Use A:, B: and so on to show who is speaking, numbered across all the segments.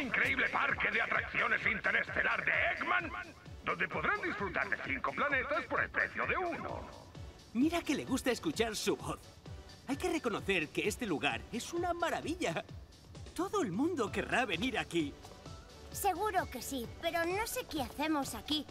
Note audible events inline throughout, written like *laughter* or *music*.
A: al increíble parque de atracciones interestelar de Eggman, donde podrán disfrutar de cinco planetas por el precio de uno.
B: Mira que le gusta escuchar su voz. Hay que reconocer que este lugar es una maravilla. Todo el mundo querrá venir aquí.
C: Seguro que sí, pero no sé qué hacemos aquí.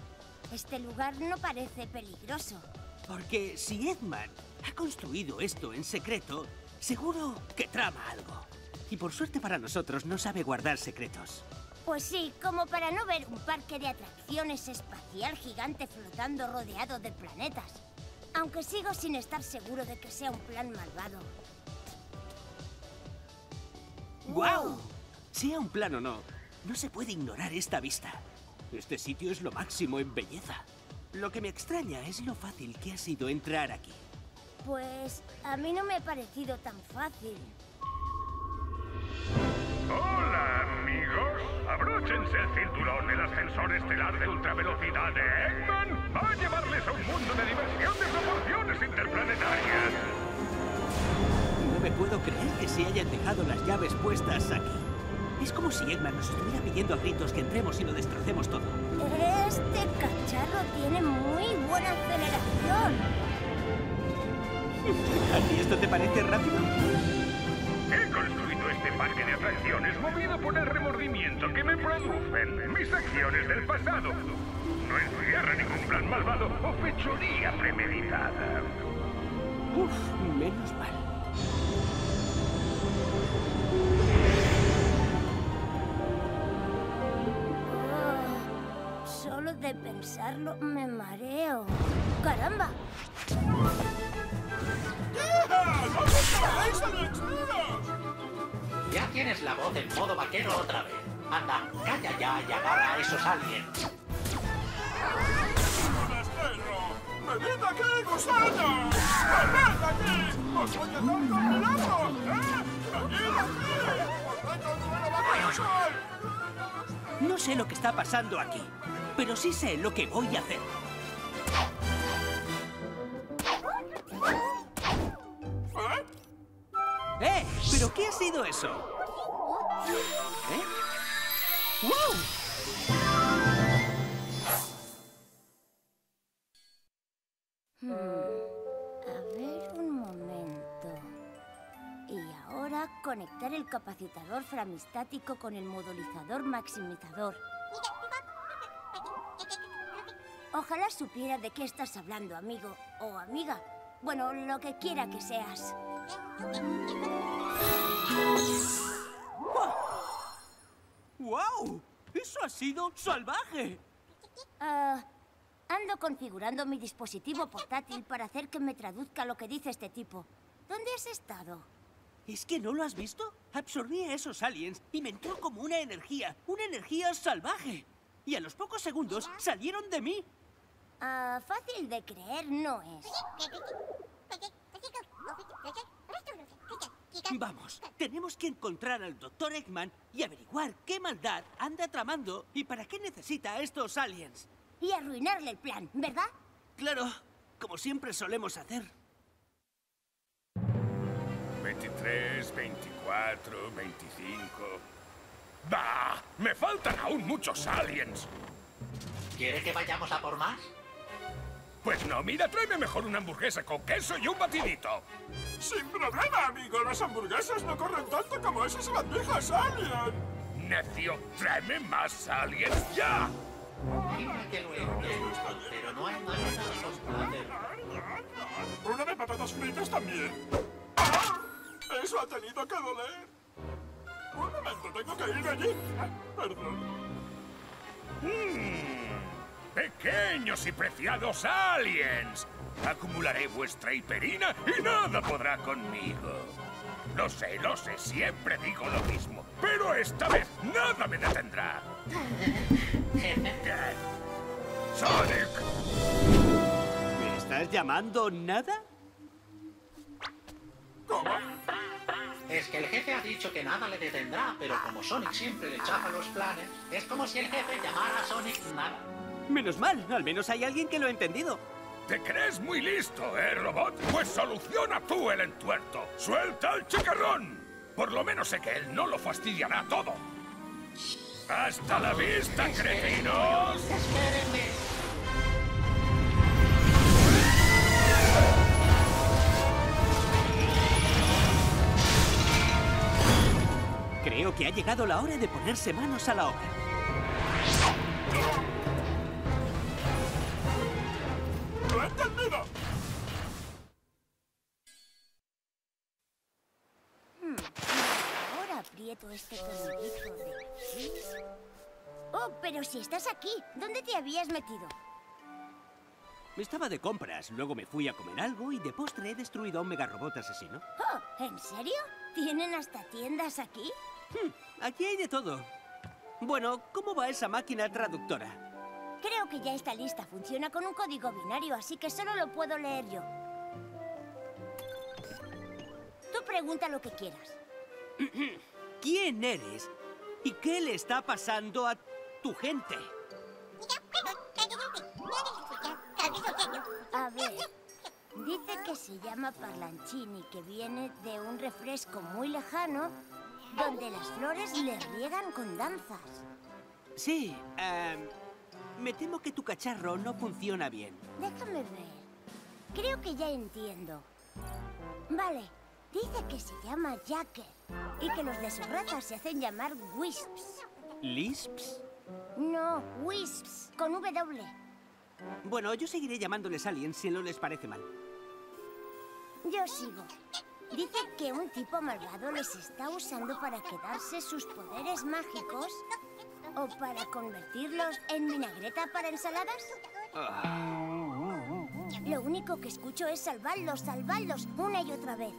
C: Este lugar no parece peligroso.
B: Porque si Edman ha construido esto en secreto, seguro que trama algo. Y por suerte para nosotros no sabe guardar secretos.
C: Pues sí, como para no ver un parque de atracciones espacial gigante flotando rodeado de planetas. Aunque sigo sin estar seguro de que sea un plan malvado.
B: ¡Guau! Sea un plan o no, no se puede ignorar esta vista. Este sitio es lo máximo en belleza. Lo que me extraña es lo fácil que ha sido entrar aquí.
C: Pues a mí no me ha parecido tan fácil.
A: Hola, amigos. Abróchense el cinturón. El ascensor estelar de ultravelocidad de Eggman va a llevarles a un mundo de diversión de proporciones interplanetarias.
B: No me puedo creer que se hayan dejado las llaves puestas aquí. Es como si Eggman nos estuviera pidiendo a gritos que entremos y lo destrocemos todo.
C: Este cacharro tiene muy buena aceleración. *laughs*
B: ¿A ti esto te parece rápido?
A: Parque de atracciones movido por el remordimiento que me producen mis acciones del pasado. No encierra ningún plan malvado o fechoría premeditada.
B: Uf, menos mal.
C: Oh, solo de pensarlo me mareo. ¡Caramba!
D: Ya tienes la voz en modo vaquero otra vez. Anda, calla ya y agarra a esos aliens.
E: ¡Venid aquí, gusanos! ¡Venid aquí! ¡Os voy a dar un pelazo! ¿Eh? ¡Venid aquí! ¡Os el número bajo sol!
B: No sé lo que está pasando aquí, pero sí sé lo que voy a hacer. ¿Pero qué ha sido eso? ¿Eh? ¡Wow!
C: Hmm, A ver un momento. Y ahora conectar el capacitador framistático con el modulizador maximizador. Ojalá supiera de qué estás hablando, amigo o amiga. Bueno, lo que quiera que seas.
B: ¡Wow! ¡Eso ha sido salvaje!
C: Ah, ando configurando mi dispositivo portátil para hacer que me traduzca lo que dice este tipo. ¿Dónde has estado?
B: ¿Es que no lo has visto? Absorbí a esos aliens y me entró como una energía, una energía salvaje. Y a los pocos segundos salieron de mí.
C: Ah, fácil de creer no es.
B: Vamos, tenemos que encontrar al Dr. Eggman y averiguar qué maldad anda tramando y para qué necesita a estos aliens.
C: Y arruinarle el plan, ¿verdad?
B: Claro, como siempre solemos hacer.
A: 23, 24, 25... ¡Bah! ¡Me faltan aún muchos aliens!
D: ¿Quiere que vayamos a por más?
A: Pues no, mira, tráeme mejor una hamburguesa con queso y un batidito.
E: Sin problema, amigo. Las hamburguesas no corren tanto como esas bandejas alien.
A: Necio, tráeme más aliens ya.
D: Mira que lo pero no hay nada en los planes.
E: Una de patatas fritas también. ¡Ah! Eso ha tenido que doler. Un momento, tengo que ir allí. Perdón.
A: Pequeños y preciados aliens. Acumularé vuestra hiperina y nada podrá conmigo. Lo sé, lo sé, siempre digo lo mismo. Pero esta vez nada me detendrá. *laughs* Sonic,
B: ¿Me estás llamando nada?
E: ¿Cómo?
D: Es que el jefe ha dicho que nada le detendrá, pero como Sonic siempre le chafa los planes, es como si el jefe llamara a Sonic nada.
B: Menos mal, al menos hay alguien que lo ha entendido.
A: ¿te crees muy listo, eh, robot? Pues soluciona tú el entuerto. ¡Suelta al chicarrón! Por lo menos sé que él no lo fastidiará todo. ¡Hasta la vista, cretinos!
D: Espérenme.
B: Creo que ha llegado la hora de ponerse manos a la obra.
C: Oh, pero si estás aquí, ¿dónde te habías metido?
B: Estaba de compras, luego me fui a comer algo y de postre he destruido a un megarobot asesino.
C: Oh, ¿en serio? ¿Tienen hasta tiendas aquí?
B: Hmm, aquí hay de todo. Bueno, ¿cómo va esa máquina traductora?
C: Creo que ya está lista. Funciona con un código binario, así que solo lo puedo leer yo. Tú pregunta lo que quieras. *clears throat*
B: ¿Quién eres? ¿Y qué le está pasando a tu gente?
C: A ver, dice que se llama Parlanchini, que viene de un refresco muy lejano donde las flores le riegan con danzas.
B: Sí, em, me temo que tu cacharro no funciona bien.
C: Déjame ver. Creo que ya entiendo. Vale, dice que se llama Jacker y que los de su raza se hacen llamar Wisps.
B: ¿Lisps?
C: No, Wisps, con W.
B: Bueno, yo seguiré llamándoles aliens si no les parece mal.
C: Yo sigo. Dice que un tipo malvado les está usando para quedarse sus poderes mágicos o para convertirlos en vinagreta para ensaladas. Lo único que escucho es salvarlos, salvarlos, una y otra vez.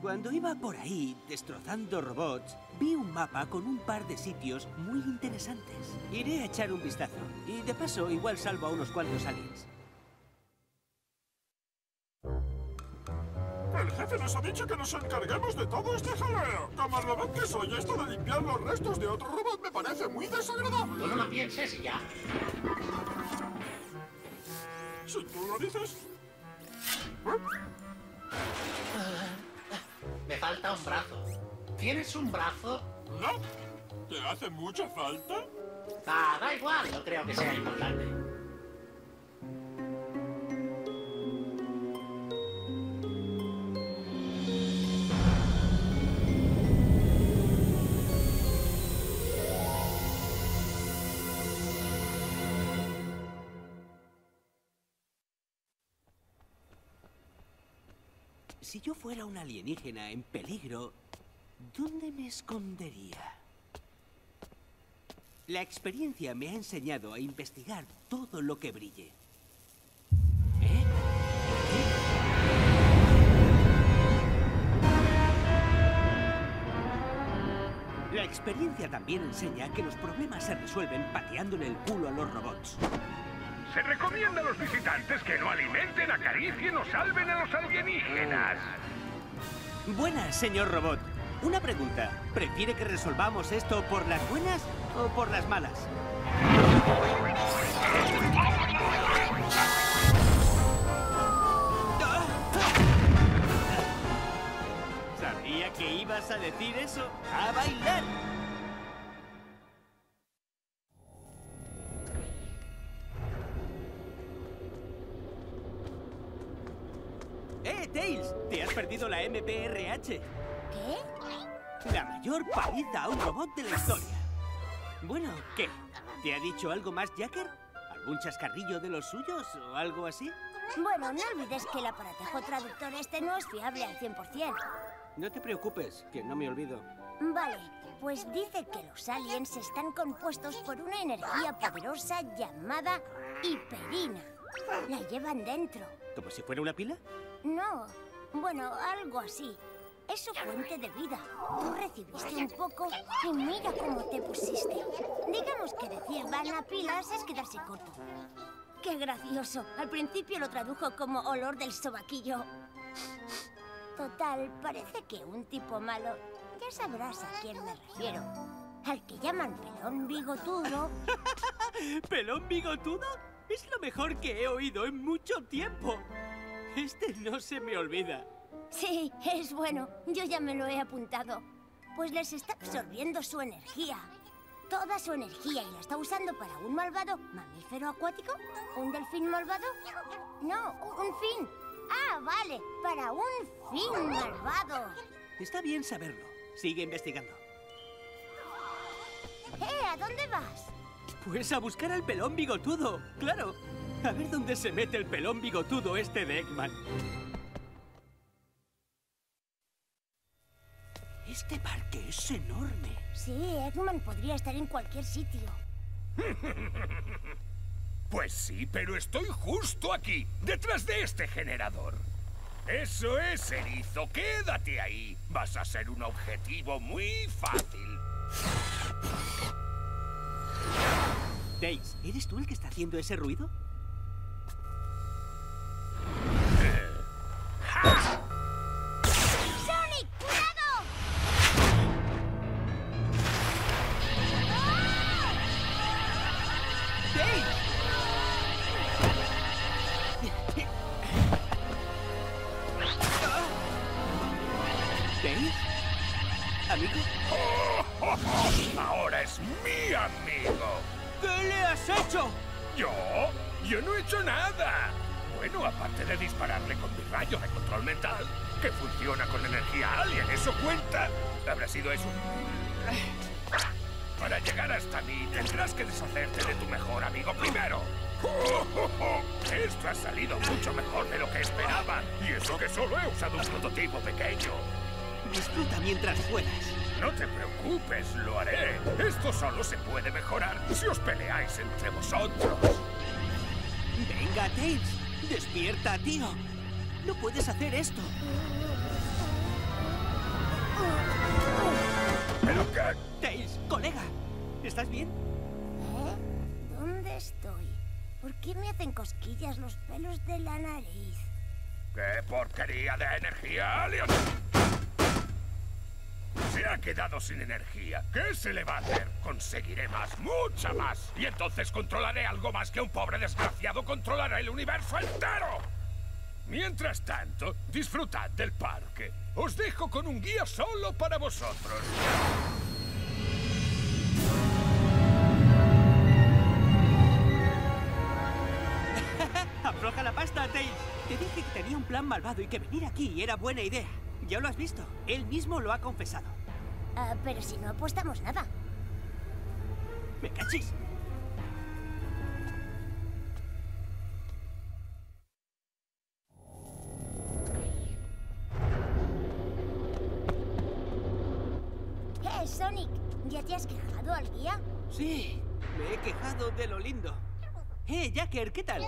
B: Cuando iba por ahí destrozando robots, vi un mapa con un par de sitios muy interesantes. Iré a echar un vistazo y de paso igual salvo a unos cuantos aliens.
E: El jefe nos ha dicho que nos encarguemos de todo este jaleo. Como robot que soy, esto de limpiar los restos de otro robot me parece muy desagradable.
D: Tú no lo pienses y ya.
E: Si tú lo dices.
D: Me falta un brazo. ¿Tienes un brazo?
E: ¿No? ¿Te hace mucha falta?
D: Ah, da igual, no creo que sea importante.
B: Si yo fuera un alienígena en peligro, ¿dónde me escondería? La experiencia me ha enseñado a investigar todo lo que brille. ¿Eh? La experiencia también enseña que los problemas se resuelven pateándole el culo a los robots.
A: Se recomienda a los visitantes que no alimenten, acaricien o salven a los alienígenas.
B: Buenas, señor robot. Una pregunta. ¿Prefiere que resolvamos esto por las buenas o por las malas? Sabía que ibas a decir eso. ¡A bailar! MPRH?
C: ¿Qué?
B: La mayor paliza a un robot de la historia. Bueno, ¿qué? ¿Te ha dicho algo más, Jacker? ¿Algún chascarrillo de los suyos o algo así?
C: Bueno, no olvides que el aparatejo traductor este no es fiable al 100%.
B: No te preocupes, que no me olvido.
C: Vale, pues dice que los aliens están compuestos por una energía poderosa llamada hiperina. La llevan dentro.
B: ¿Como si fuera una pila?
C: No, bueno, algo así. Es su fuente de vida. Tú recibiste un poco y mira cómo te pusiste. Digamos que decir van a pilas es quedarse corto. ¡Qué gracioso! Al principio lo tradujo como olor del sobaquillo. Total, parece que un tipo malo... Ya sabrás a quién me refiero. Al que llaman pelón bigotudo... *laughs*
B: ¿Pelón bigotudo? Es lo mejor que he oído en mucho tiempo. Este no se me olvida.
C: Sí, es bueno. Yo ya me lo he apuntado. Pues les está absorbiendo su energía. Toda su energía y la está usando para un malvado mamífero acuático. ¿Un delfín malvado? No, un fin. Ah, vale, para un fin malvado.
B: Está bien saberlo. Sigue investigando.
C: ¡Eh! ¿A dónde vas?
B: Pues a buscar al pelón bigotudo, claro. A ver dónde se mete el pelón bigotudo este de Eggman. Este parque es enorme.
C: Sí, Eggman podría estar en cualquier sitio. *laughs*
A: Pues sí, pero estoy justo aquí, detrás de este generador. Eso es, erizo. Quédate ahí. Vas a ser un objetivo muy fácil.
B: Days, ¿eres tú el que está haciendo ese ruido?
C: ¿Por qué me hacen cosquillas los pelos de la nariz?
A: ¡Qué porquería de energía alien! Se ha quedado sin energía. ¿Qué se le va a hacer? Conseguiré más, mucha más. Y entonces controlaré algo más que un pobre desgraciado controlará el universo entero. Mientras tanto, disfrutad del parque. Os dejo con un guía solo para vosotros.
B: Afloja la pasta, Tails. Te dije que tenía un plan malvado y que venir aquí era buena idea. Ya lo has visto. Él mismo lo ha confesado.
C: Ah, pero si no apostamos nada.
B: ¿Me cachis?
C: ¡Eh, Sonic! ¿Ya te has quejado al guía?
B: Sí, me he quejado de lo lindo. Eh, Jacker, ¿qué tal?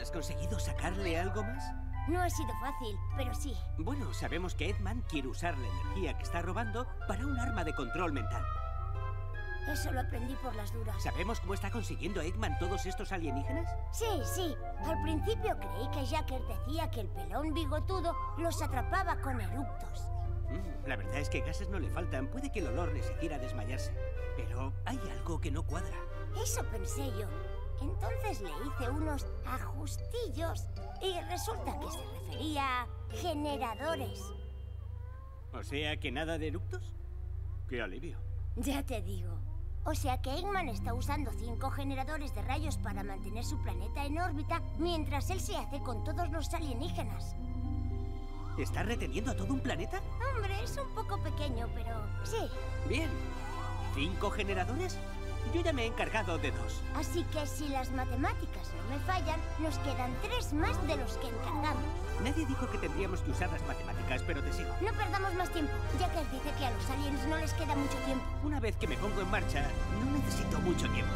B: ¿Has conseguido sacarle algo más?
C: No ha sido fácil, pero sí.
B: Bueno, sabemos que Edman quiere usar la energía que está robando para un arma de control mental.
C: Eso lo aprendí por las duras.
B: ¿Sabemos cómo está consiguiendo Eggman todos estos alienígenas?
C: Sí, sí. Al principio creí que Jacker decía que el pelón bigotudo los atrapaba con eructos.
B: Mm, la verdad es que gases no le faltan. Puede que el olor les hiciera desmayarse. Pero hay algo que no cuadra.
C: Eso pensé yo. Entonces le hice unos ajustillos y resulta que se refería a generadores.
B: O sea que nada de eructos. Qué alivio.
C: Ya te digo. O sea que Eggman está usando cinco generadores de rayos para mantener su planeta en órbita mientras él se hace con todos los alienígenas.
B: ¿Está reteniendo a todo un planeta?
C: Hombre, es un poco pequeño, pero sí.
B: Bien. ¿Cinco generadores? Yo ya me he encargado de dos.
C: Así que si las matemáticas no me fallan, nos quedan tres más de los que encargamos.
B: Nadie dijo que tendríamos que usar las matemáticas, pero te sigo.
C: No perdamos más tiempo. Jacker dice que a los aliens no les queda mucho tiempo.
B: Una vez que me pongo en marcha, no necesito mucho tiempo.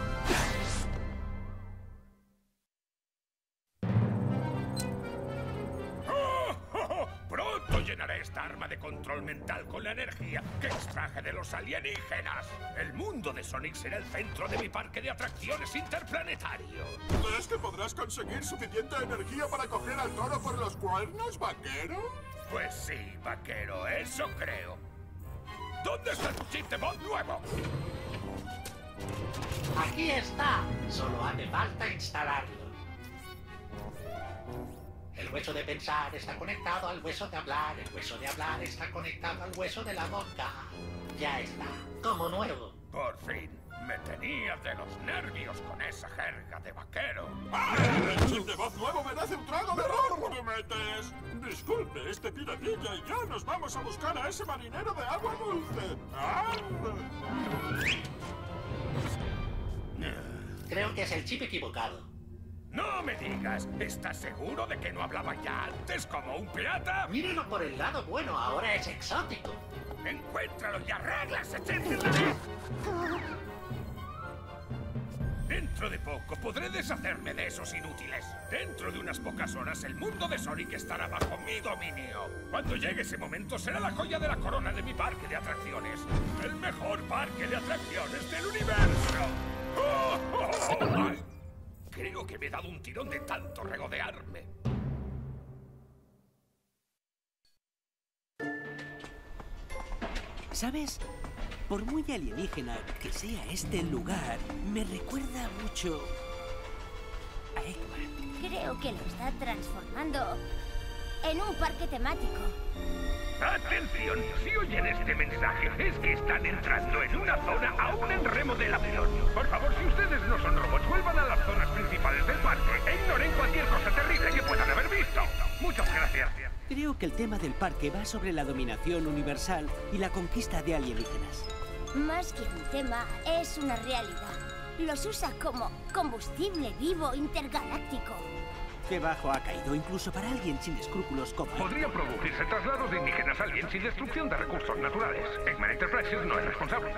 A: Control mental con la energía que extraje de los alienígenas. El mundo de Sonic será el centro de mi parque de atracciones interplanetario.
E: ¿Crees que podrás conseguir suficiente energía para coger al toro por los cuernos, vaquero?
A: Pues sí, vaquero, eso creo. ¿Dónde está tu chip de voz nuevo?
D: Aquí está. Solo hace falta instalarlo. El hueso de pensar está conectado al hueso de hablar. El hueso de hablar está conectado al hueso de la boca. Ya está, como nuevo.
A: Por fin, me tenía de los nervios con esa jerga de vaquero.
E: ¡Ah! El chip de voz nuevo merece un trago de ron, Grumetes. Disculpe, este piratilla y yo nos vamos a buscar a ese marinero de agua dulce. ¡Ah!
D: Creo que es el chip equivocado.
A: No me digas, ¿estás seguro de que no hablaba ya antes como un pirata?
D: Míralo por el lado bueno, ahora es exótico.
A: Encuéntralo y arreglas ese Dentro de poco podré deshacerme de esos inútiles. Dentro de unas pocas horas el mundo de Sonic estará bajo mi dominio. Cuando llegue ese momento será la joya de la corona de mi parque de atracciones. El mejor parque de atracciones del universo. ¡Oh, oh, oh! Creo que me he dado un tirón de tanto regodearme.
B: ¿Sabes? Por muy alienígena que sea este lugar, me recuerda mucho a Eggman.
C: Creo que lo está transformando en un parque temático.
A: Atención, si oyen este mensaje es que están entrando en una zona aún en remodelación. Por favor, si ustedes no son robots, vuelvan a las zonas principales del parque e ignoren cualquier cosa terrible que puedan haber visto. Muchas gracias.
B: Creo que el tema del parque va sobre la dominación universal y la conquista de alienígenas.
C: Más que un tema, es una realidad. Los usa como combustible vivo intergaláctico.
B: Qué bajo ha caído incluso para alguien sin escrúpulos como.
A: Podrían producirse traslados de indígenas aliens y destrucción de recursos naturales. Eggman Enterprises no es responsable.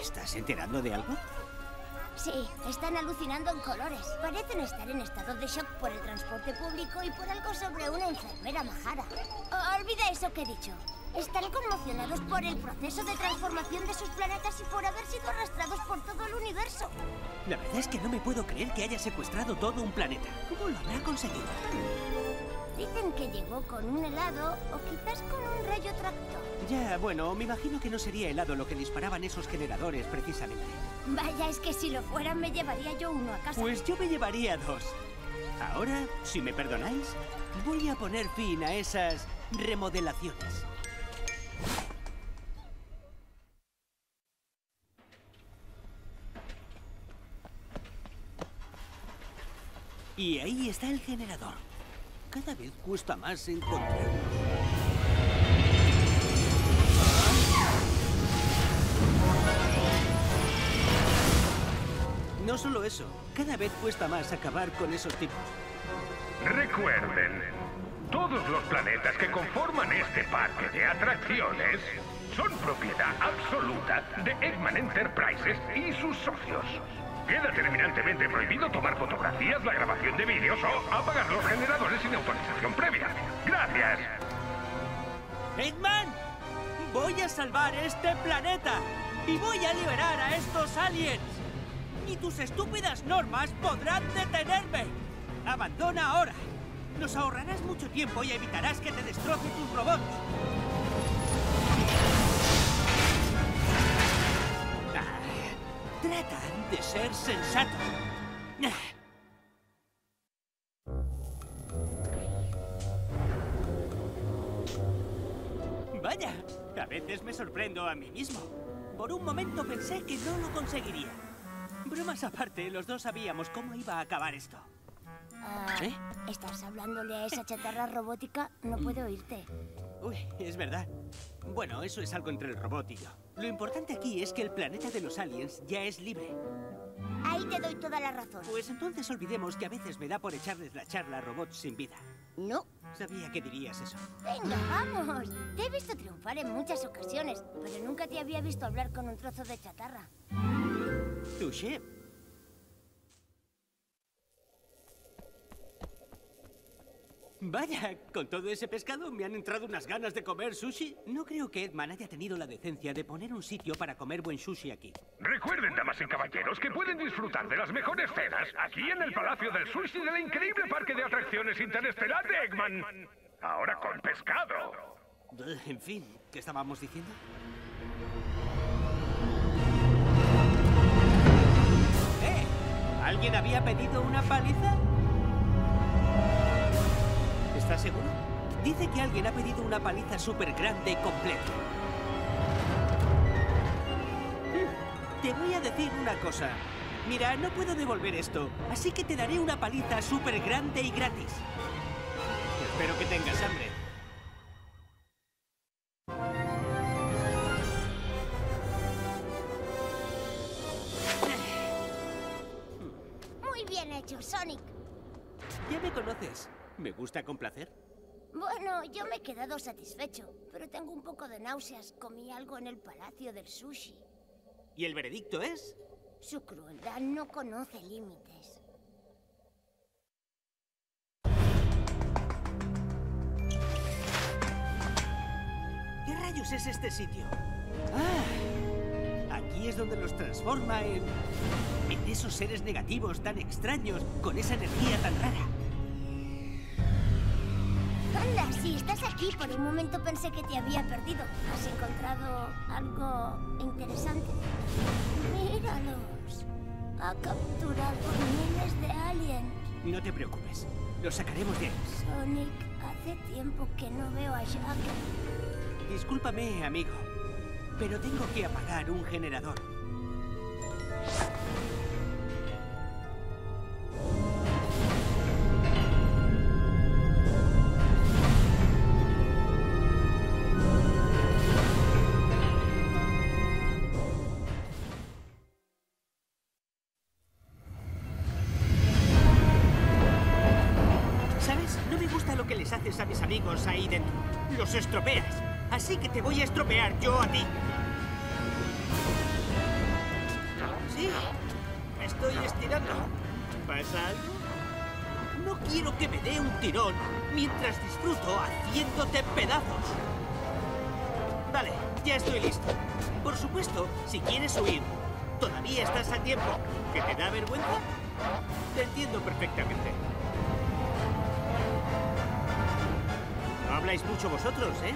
B: ¿Estás enterando de algo?
C: Sí, están alucinando en colores. Parecen estar en estado de shock por el transporte público y por algo sobre una enfermera majara. Oh, olvida eso que he dicho. Están conmocionados por el proceso de transformación de sus planetas y por haber sido arrastrados por todo el universo.
B: La verdad es que no me puedo creer que haya secuestrado todo un planeta. ¿Cómo lo habrá conseguido?
C: Dicen que llegó con un helado o quizás con un rayo tractor.
B: Ya, bueno, me imagino que no sería helado lo que disparaban esos generadores precisamente.
C: Vaya, es que si lo fueran me llevaría yo uno a casa.
B: Pues yo me llevaría dos. Ahora, si me perdonáis, voy a poner fin a esas remodelaciones. Y ahí está el generador. Cada vez cuesta más encontrarlo. No solo eso, cada vez cuesta más acabar con esos tipos.
A: Recuerden, todos los planetas que conforman este parque de atracciones son propiedad absoluta de Eggman Enterprises y sus socios. Queda terminantemente prohibido tomar fotografías, la grabación de vídeos o apagar los generadores sin autorización previa. Gracias.
B: ¡Eggman! Voy a salvar este planeta y voy a liberar a estos aliens. Ni tus estúpidas normas podrán detenerme. Abandona ahora. Nos ahorrarás mucho tiempo y evitarás que te destroce tus robots. Ah, trata de ser sensato. Vaya, a veces me sorprendo a mí mismo. Por un momento pensé que no lo conseguiría. Bromas aparte, los dos sabíamos cómo iba a acabar esto.
C: Ah,
B: ¿Eh?
C: ¿Estás hablándole a esa chatarra robótica? No puedo oírte.
B: Uy, es verdad. Bueno, eso es algo entre el robot y yo. Lo importante aquí es que el planeta de los aliens ya es libre.
C: Ahí te doy toda la razón.
B: Pues entonces olvidemos que a veces me da por echarles la charla a robots sin vida.
C: No.
B: Sabía que dirías eso.
C: Venga, vamos. Te he visto triunfar en muchas ocasiones, pero nunca te había visto hablar con un trozo de chatarra.
B: Touché. Vaya, con todo ese pescado me han entrado unas ganas de comer sushi. No creo que Edman haya tenido la decencia de poner un sitio para comer buen sushi aquí.
A: Recuerden, damas y caballeros, que pueden disfrutar de las mejores cenas aquí en el Palacio del Sushi del increíble parque de atracciones interestelar de Eggman. Ahora con pescado.
B: En fin, ¿qué estábamos diciendo? ¡Eh! ¿Alguien había pedido una paliza? ¿Estás seguro? Dice que alguien ha pedido una paliza súper grande y completa. Te voy a decir una cosa. Mira, no puedo devolver esto, así que te daré una paliza súper grande y gratis. Espero que tengas hambre. Gusta complacer?
C: Bueno, yo me he quedado satisfecho, pero tengo un poco de náuseas. Comí algo en el Palacio del Sushi.
B: ¿Y el veredicto es?
C: Su crueldad no conoce límites.
B: ¿Qué rayos es este sitio? Ah, aquí es donde los transforma en... en esos seres negativos tan extraños, con esa energía tan rara.
C: Anda, si estás aquí, por un momento pensé que te había perdido. ¿Has encontrado algo interesante? Míralos. Ha capturado miles de aliens.
B: No te preocupes, los sacaremos de ahí.
C: Sonic, hace tiempo que no veo a Jack.
B: Discúlpame, amigo, pero tengo que apagar un generador. Mientras disfruto haciéndote pedazos. Vale, ya estoy listo. Por supuesto, si quieres huir, todavía estás a tiempo. ¿Que te da vergüenza? Te entiendo perfectamente. No habláis mucho vosotros, ¿eh?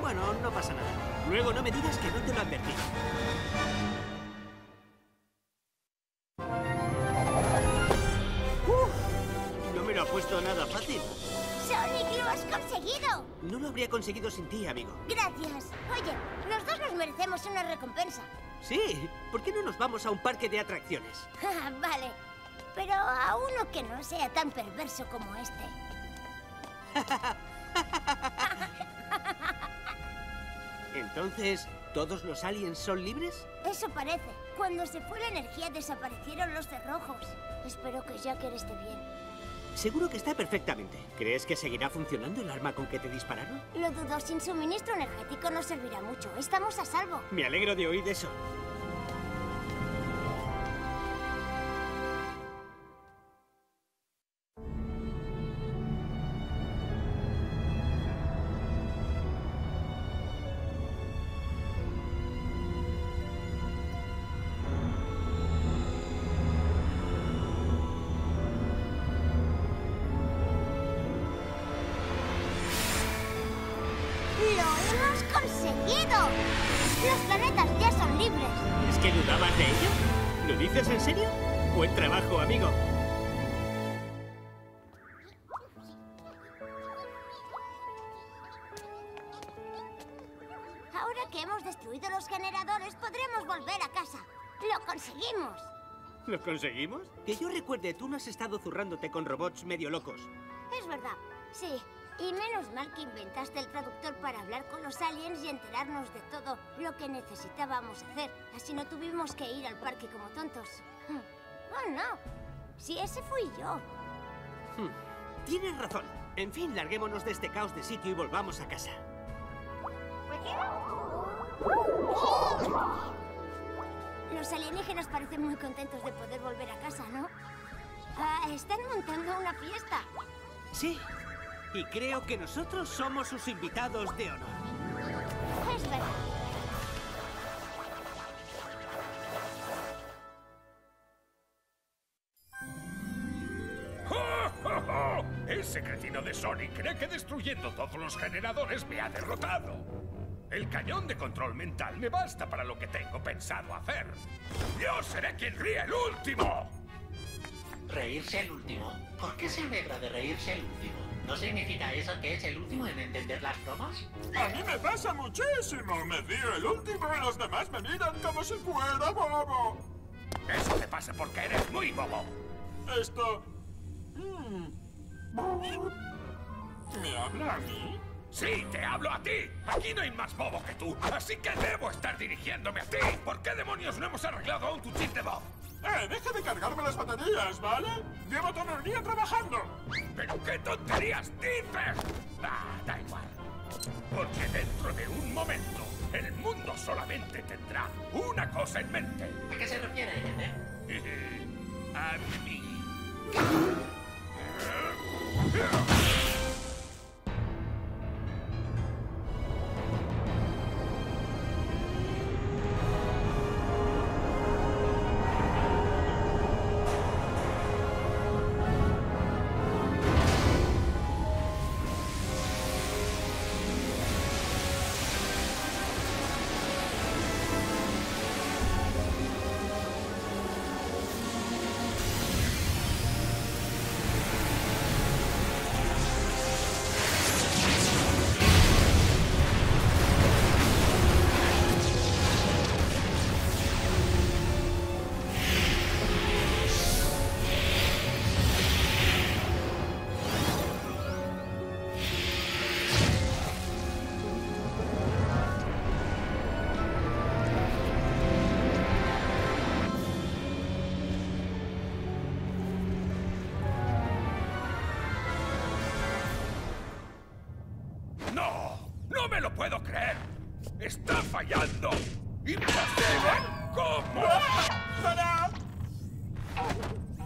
B: Bueno, no pasa nada. Luego no me digas que no te lo advertí. Uf, no me lo ha puesto nada fácil.
C: ¡Sonic, lo has conseguido!
B: No lo habría conseguido sin ti, amigo.
C: Gracias. Oye, los dos nos merecemos una recompensa.
B: Sí, ¿por qué no nos vamos a un parque de atracciones? *laughs*
C: vale. Pero a uno que no sea tan perverso como este. *laughs*
B: Entonces, ¿todos los aliens son libres?
C: Eso parece. Cuando se fue la energía desaparecieron los cerrojos. Espero que Jacker esté bien.
B: Seguro que está perfectamente. ¿Crees que seguirá funcionando el arma con que te dispararon?
C: Lo dudo, sin suministro energético no servirá mucho. Estamos a salvo.
B: Me alegro de oír eso. En serio? Buen trabajo, amigo.
C: Ahora que hemos destruido los generadores, podremos volver a casa. ¡Lo conseguimos!
B: ¿Lo conseguimos? Que yo recuerde, tú no has estado zurrándote con robots medio locos.
C: Es verdad, sí. Y menos mal que inventaste el traductor para hablar con los aliens y enterarnos de todo lo que necesitábamos hacer. Así no tuvimos que ir al parque como tontos. Hmm. Oh, no. Si ese fui yo.
B: Hmm, Tienes razón. En fin, larguémonos de este caos de sitio y volvamos a casa.
C: Los alienígenas parecen muy contentos de poder volver a casa, ¿no? Ah, están montando una fiesta.
B: Sí. Y creo que nosotros somos sus invitados de honor.
C: Es verdad.
A: Ese cretino de Sonic cree que destruyendo todos los generadores me ha derrotado. El cañón de control mental me basta para lo que tengo pensado hacer. ¡Yo seré quien ríe el último!
D: Reírse el último. ¿Por qué se alegra de reírse el último? ¿No significa eso que es el último en entender las bromas?
E: A mí me pasa muchísimo. Me río el último y los demás me miran como si fuera bobo.
A: Eso te pasa porque eres muy bobo.
E: Esto... mm, ¿Me habla a mí?
A: Sí, te hablo a ti. Aquí no hay más bobo que tú, así que debo estar dirigiéndome a ti. ¿Por qué demonios no hemos arreglado aún tu chip de voz?
E: ¡Eh, deja de cargarme las baterías, ¿vale? Llevo todo el día trabajando.
A: ¿Pero qué tonterías dices? Ah, da igual. Porque dentro de un momento, el mundo solamente tendrá una cosa en mente.
D: ¿A qué se refiere, jefe? *laughs*
A: a mí. *laughs* fallando! ¡Imposible! ¿Cómo?
E: ¡Para!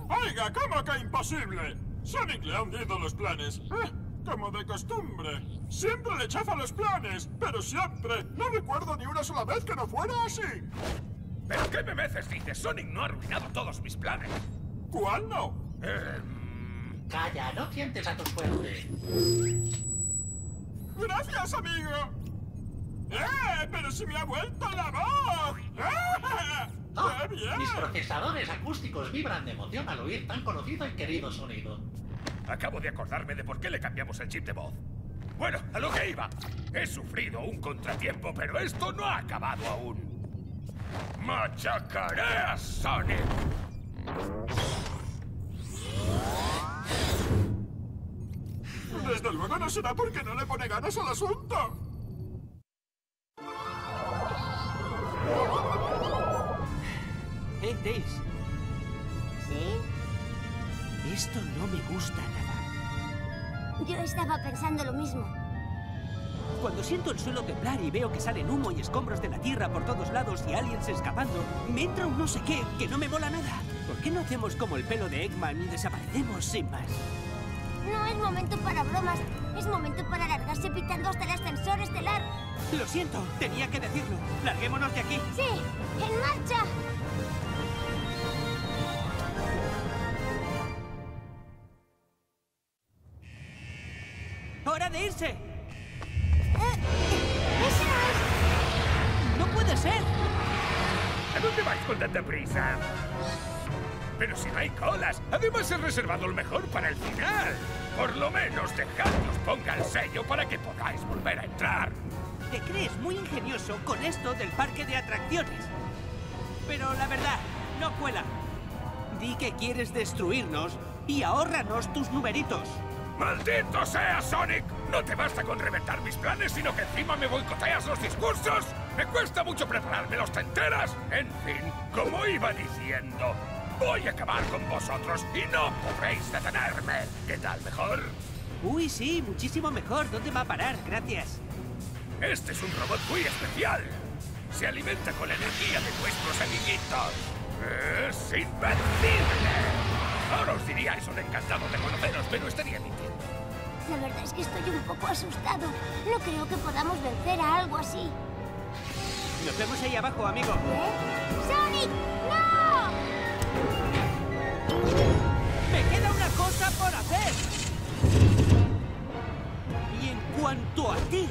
E: Oiga, ¿cómo que imposible? Sonic le ha hundido los planes. Eh, como de costumbre. Siempre le chafa los planes, pero siempre. No recuerdo ni una sola vez que no fuera así.
A: ¿Pero qué me veces dices? Sonic no ha arruinado todos mis planes.
E: ¿Cuál no?
A: Em,
D: Calla, no tientes a tu suerte.
E: Gracias, amigo. ¡Eh! ¡Pero si me ha vuelto la voz! ¡Eh!
D: Ah,
E: ¡Qué bien!
D: mis procesadores acústicos vibran de emoción al oír tan conocido y querido sonido.
A: acabo de acordarme de por qué le cambiamos el chip de voz. Bueno, a lo que iba. He sufrido un contratiempo, pero esto no ha acabado aún. ¡Machacaré a Sonic!
E: Desde luego no será porque no le pone ganas al asunto.
C: ¿Sí?
B: esto no me gusta nada.
C: Yo estaba pensando lo mismo.
B: Cuando siento el suelo temblar y veo que salen humo y escombros de la tierra por todos lados y aliens escapando, me entra un no sé qué que no me mola nada. ¿Por qué no hacemos como el pelo de Eggman y desaparecemos sin más?
C: No es momento para bromas. Es momento para largarse pitando hasta el ascensor estelar.
B: Lo siento, tenía que decirlo. Larguémonos de aquí.
C: ¡Sí! ¡En marcha!
A: Hay colas, además he reservado lo mejor para el final. Por lo menos dejad que os ponga el sello para que podáis volver a entrar.
B: Te crees muy ingenioso con esto del parque de atracciones. Pero la verdad, no cuela. Di que quieres destruirnos y ahórranos tus numeritos.
A: ¡Maldito sea, Sonic! No te basta con reventar mis planes, sino que encima me boicoteas los discursos. Me cuesta mucho prepararme los tenteras. En fin, como iba diciendo, voy a acabar con vosotros y no podréis detenerme. ¿Qué tal, mejor?
B: Uy, sí, muchísimo mejor. ¿Dónde va a parar? Gracias.
A: Este es un robot muy especial. Se alimenta con la energía de nuestros amiguitos. ¡Es invencible! Ahora os diría eso de encantado de conoceros, pero estaría mintiendo.
C: La verdad es que estoy un poco asustado. No creo que podamos vencer a algo así.
B: Nos vemos ahí abajo, amigo.
C: ¿Eh? ¡Sonic! ¡No!
B: ¡Me queda una cosa por hacer! Y en cuanto a ti,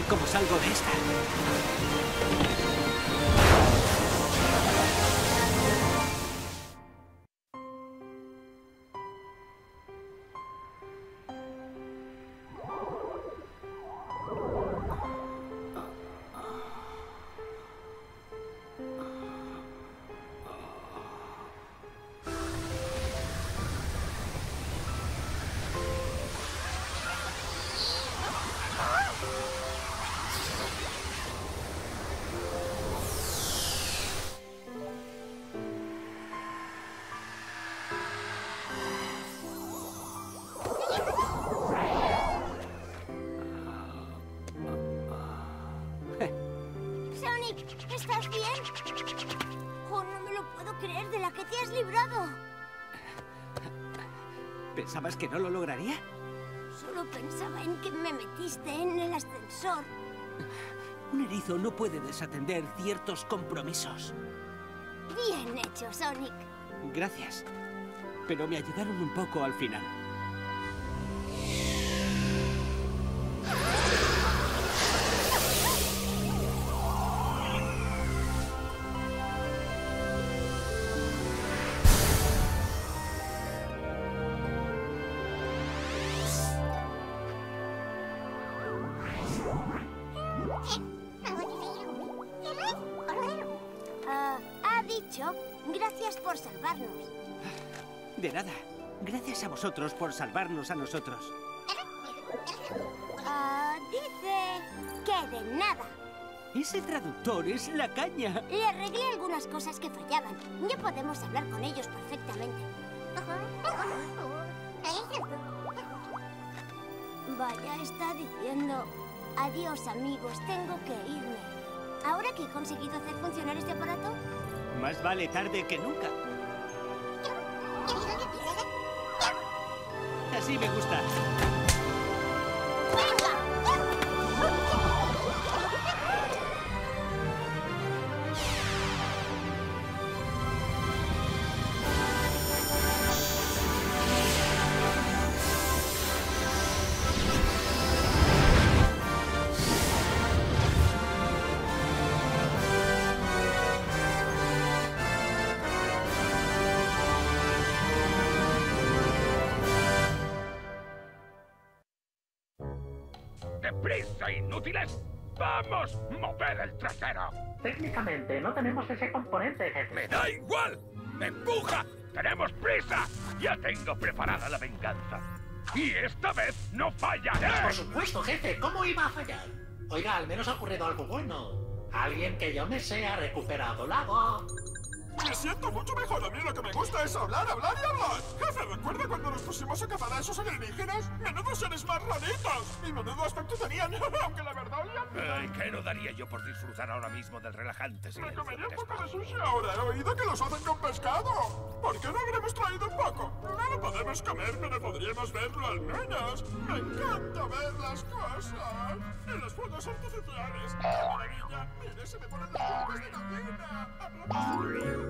B: ver cómo salgo de esta. Erizo no puede desatender ciertos compromisos.
C: Bien hecho, Sonic.
B: Gracias. Pero me ayudaron un poco al final.
C: Gracias por salvarnos.
B: De nada. Gracias a vosotros por salvarnos a nosotros.
C: Ah, dice que de nada.
B: Ese traductor es la caña.
C: Le arreglé algunas cosas que fallaban. Ya podemos hablar con ellos perfectamente. Vaya, está diciendo... Adiós, amigos, tengo que irme. Ahora que he conseguido hacer funcionar este aparato,
B: Más vale tarde que nunca. Así me gusta.
A: Inútiles! ¡Vamos! ¡Mover el trasero!
D: Técnicamente no tenemos ese componente, jefe.
A: ¡Me da igual! ¡Empuja! ¡Tenemos prisa! Ya tengo preparada la venganza. Y esta vez no fallaré.
D: Por supuesto, jefe, ¿cómo iba a fallar? Oiga, al menos ha ocurrido algo bueno. Alguien que yo me sé ha recuperado la voz.
E: Me siento mucho mejor. A mí lo que me gusta es hablar, hablar y hablar. Jefe, ¿recuerda cuando nos pusimos a cazar a esos alienígenas? Menudos seres más raritos. Y menudo aspecto tenían, *laughs* aunque la verdad olían.
A: Ay, ¿Qué no daría yo por disfrutar ahora mismo del relajante
E: Me
A: silencio
E: comería
A: del
E: un poco de sushi ahora. He oído que los hacen con pescado. ¿Por qué no habremos traído un poco? No lo podemos comer, pero podríamos verlo al menos. Me encanta ver las cosas. Y los fuegos artificiales. ¡Qué maravilla! Mire, se me ponen los golpes de gallina. Hablamos de